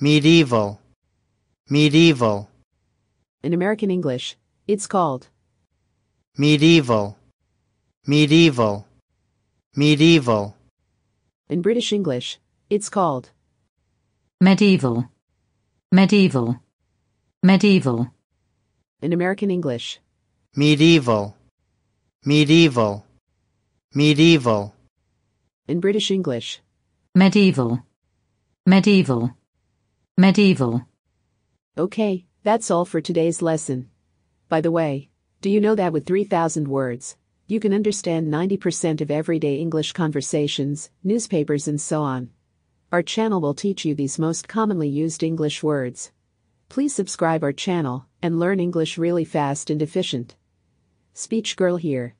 medieval, medieval, In American English, it's called medieval, medieval, medieval, In British English, it's called medieval, medieval, medieval, In American English, medieval, medieval, medieval, In British English, medieval, medieval, medieval. Okay, that's all for today's lesson. By the way, do you know that with 3,000 words, you can understand 90% of everyday English conversations, newspapers, and so on? Our channel will teach you these most commonly used English words. Please subscribe our channel and learn English really fast and efficient. Speech Girl here.